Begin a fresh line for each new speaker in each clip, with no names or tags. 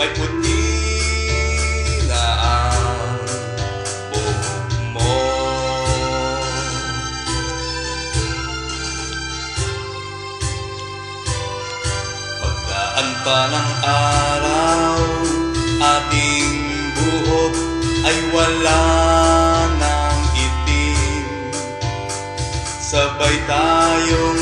may puti na ang buhok mo. Pagdaan pa ng araw, ating buhok ay wala ng itim. Sabay tayong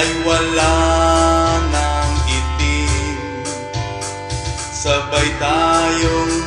ay wala nang itim. Sabay tayong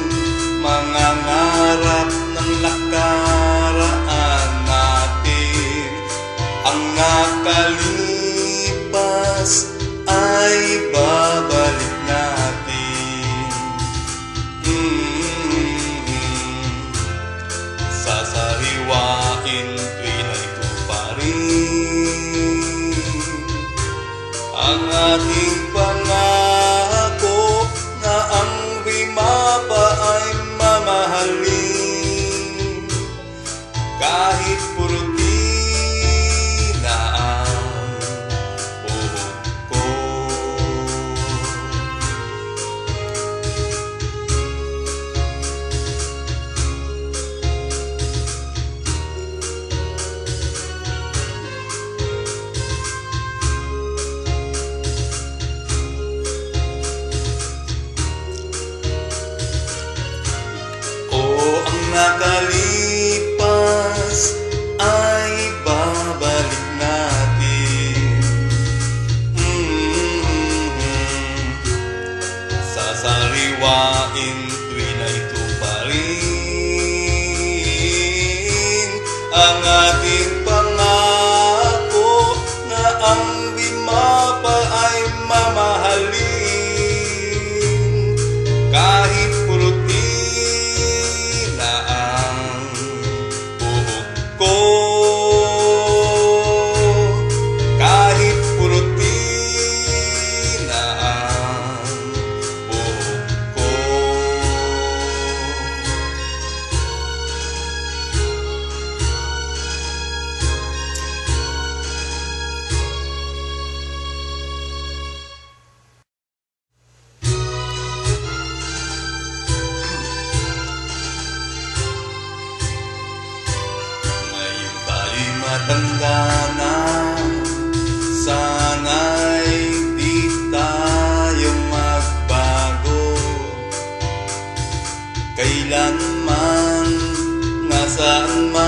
my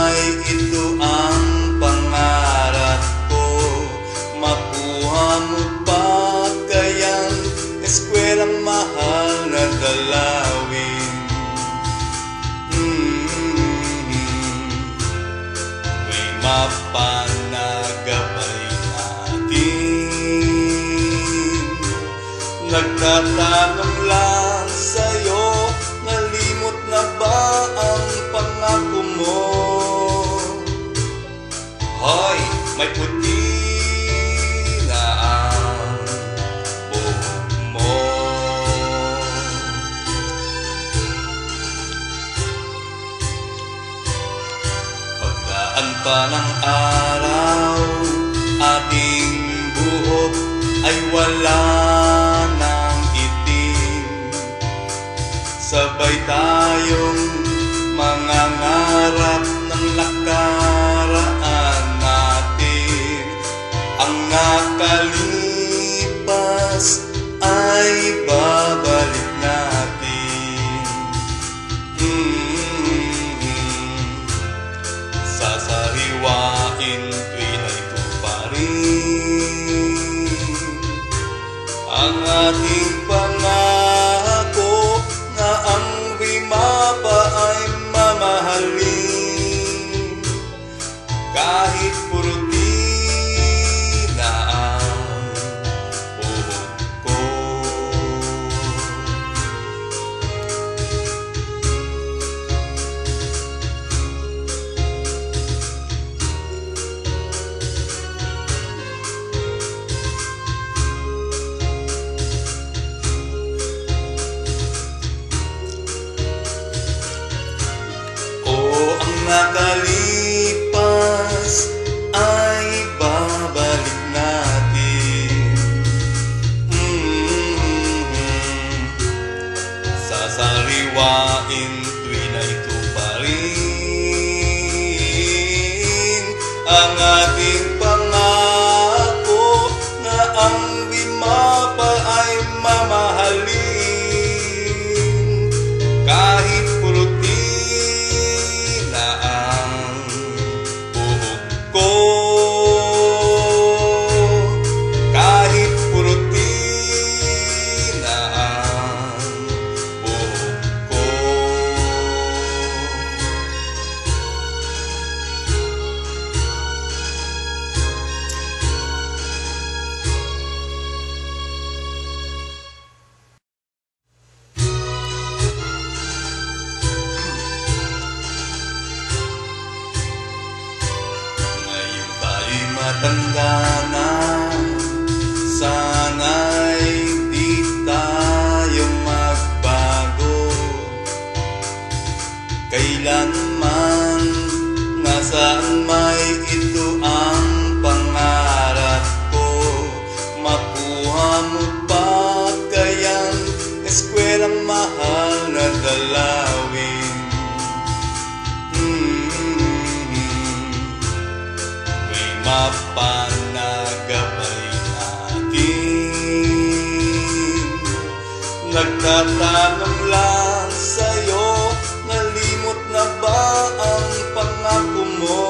may puti na ang buhok mo. Pagdaan pa ng araw not. Nagtatanong lang sa'yo Nalimot na ba ang pangako mo?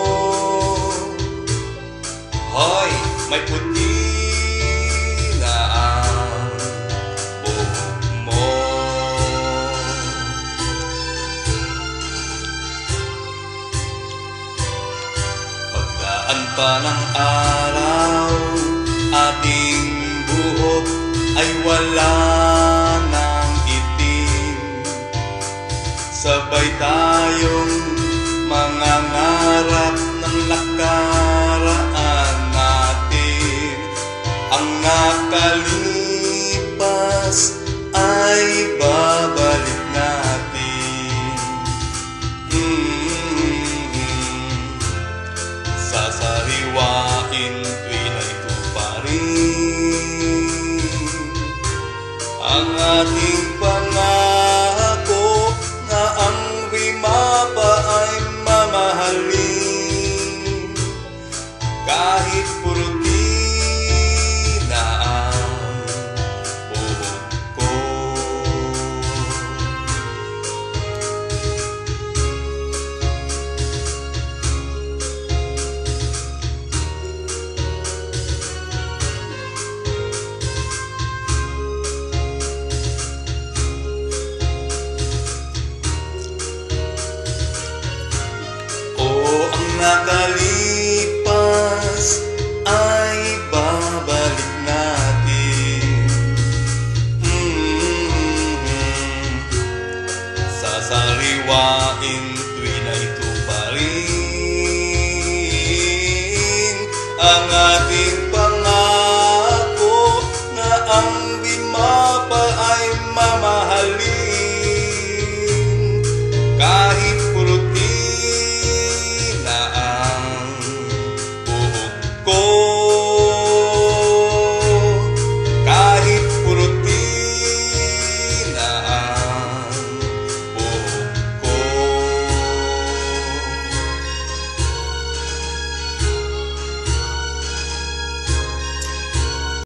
Hoy, may puti na ang buhok mo Pagdaan pa ng araw Ating buhok ay wala aceitai o